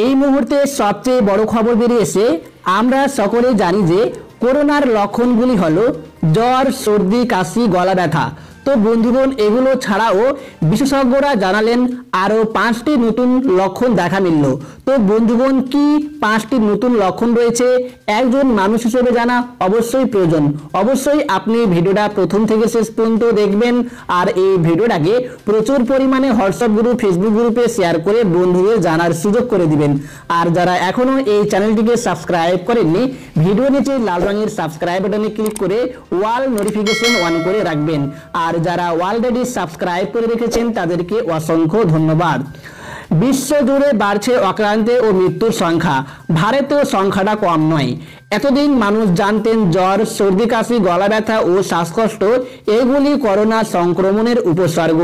এই মুহূর্তে সবচেয়ে বড় খবর বেরিয়েছে, আমরা সকলে জানি যে করোনার লক্ষণগুলি হলো জ্বর, সর্দি, কাশি গলা ব্যথা তো বন্ধুগণ, এগুলো ছাড়াও বিশেষজ্ঞরা জানালেন আরও পাঁচটি নতুন লক্ষণ দেখা মিলল। তো বন্ধুগণ, কি পাঁচটি নতুন লক্ষণ রয়েছে? একজন মানুষ হিসেবে জানা অবশ্যই প্রয়োজন। অবশ্যই আপনি ভিডিওটা প্রথম থেকে শেষ পর্যন্ত দেখবেন আর এই ভিডিওটাকে প্রচুর পরিমাণে হোয়াটসঅ্যাপ গ্রুপ ফেসবুক গ্রুপে শেয়ার করে বন্ধুদের জানার সুযোগ করে দিবেন। আর যারা এখনও এই চ্যানেলটিকে সাবস্ক্রাইব করেননি ভিডিও নিচে লাল রঙের সাবস্ক্রাইব বাটনে ক্লিক করে ওয়াল নোটিফিকেশন অন করে রাখবেন। আর যারা অলরেডি সাবস্ক্রাইব করে রেখেছেন তাদেরকে অসংখ্য ধন্যবাদ। বিশ্বজুড়ে বাড়ছে অক্রান্তে ও মৃত্যুর সংখ্যা। ভারতেও সংখ্যাটা কম নয়। এতদিন মানুষ জানতেন জ্বর, সর্দি, কাশি, গলা ব্যথা ও শ্বাসকষ্ট, এগুলি করোনা সংক্রমণের উপসর্গ।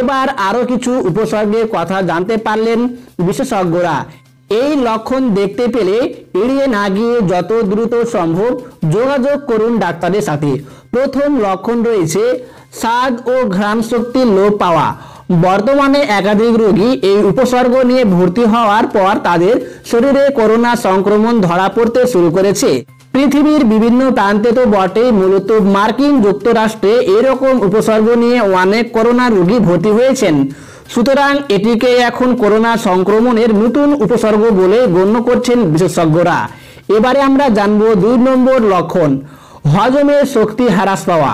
এবার আরও কিছু উপসর্গের কথা জানতে পারলেন বিশেষজ্ঞরা। এই লক্ষণ দেখতে পেলে এড়িয়ে না গিয়ে যত দ্রুত সম্ভব যোগাযোগ করুন ডাক্তারের সাথে। প্রথম লক্ষণ রয়েছে স্বাদ ও ঘ্রাণ শক্তি লোপ পাওয়া। বর্তমানে একাধিক রোগী এই উপসর্গ নিয়ে ভর্তি হওয়ার পর তাদের শরীরে করোনা সংক্রমণ ধরা পড়তে শুরু করেছে। পৃথিবীর বিভিন্ন প্রান্তে তো বটেই, মূলত মার্কিন যুক্তরাষ্ট্রে এরকম উপসর্গ নিয়ে অনেক করোনা রোগী ভর্তি হয়েছেন। সুতরাং এটিকে এখন করোনা সংক্রমণের নতুন উপসর্গ বলে গণ্য করছেন বিশেষজ্ঞরা। এবারে আমরা জানব দুই নম্বর লক্ষণ হজমের শক্তি হ্রাস পাওয়া।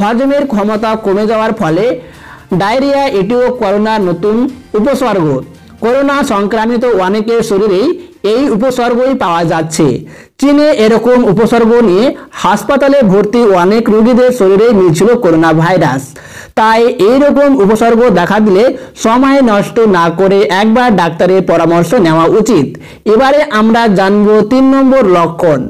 হজমের ক্ষমতা কমে যাওয়ার ফলে ডায়রিয়া, এটিও করোনার নতুন উপসর্গ। করোনা সংক্রামিত অনেকের শরীরেই এই উপসর্গই পাওয়া যাচ্ছে। চীনে এরকম উপসর্গ নিয়ে হাসপাতালে ভর্তি অনেক রোগীদের শরীরে মিলছিল করোনা ভাইরাস। তাই এই রকম উপসর্গ দেখা দিলে সময় নষ্ট না করে একবার ডাক্তারের পরামর্শ নেওয়া উচিত। এবারে আমরা জানব তিন নম্বর লক্ষণ,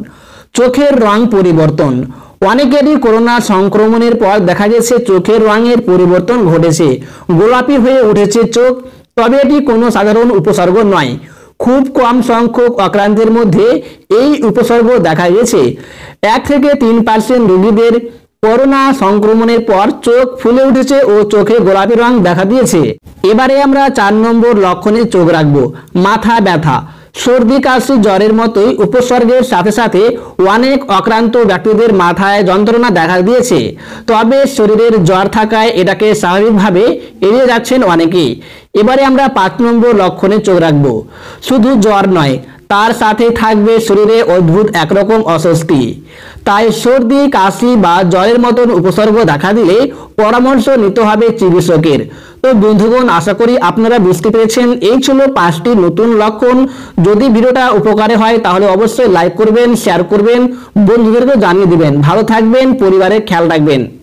চোখের রং পরিবর্তন। অনেকেরই করোনা সংক্রমণের পর দেখা গেছে চোখের রঙের পরিবর্তন ঘটেছে। গোলাপি হয়ে উঠেছে চোখ, তবে এটি কোনো সাধারণ উপসর্গ নয়। খুব কম সংখ্যক আক্রান্তের মধ্যে এই উপসর্গ দেখা গেছে। এক থেকে তিন পার্সেন্ট রোগীদের করোনা সংক্রমণের পর চোখ ফুলে উঠেছে ও চোখে গোলাপি রং দেখা দিয়েছে। এবারে আমরা চার নম্বর লক্ষণে চোখ রাখব, মাথা ব্যথা। সর্দি, কাশি, জ্বরের মতোই উপসর্গের সাথে সাথে অনেক অক্রান্ত ব্যক্তিদের মাথায় যন্ত্রণা দেখা দিয়েছে। তবে শরীরের জ্বর থাকায় এটাকে স্বাভাবিকভাবে এড়িয়ে যাচ্ছেন অনেকেই। এবারে আমরা পাঁচ নম্বর লক্ষণে চোখ রাখব। শুধু জ্বর নয় তার সাথে থাকবে শরীরে অদ্ভুত একরকম অস্বস্তি। তাই সর্দি, কাশি বা জ্বরের মতন উপসর্গ দেখা দিলে পরামর্শ নিতে হবে চিকিৎসকের। তো বন্ধুগণ, আশা করি আপনারা বুঝতে পেরেছেন। এই ছিল পাঁচটি নতুন লক্ষণ। যদি ভিডিওটা উপকারে হয়, তাহলে অবশ্যই লাইক করবেন শেয়ার করবেন বন্ধুদেরকে জানিয়ে দিবেন। ভালো থাকবেন, পরিবারের খেয়াল রাখবেন।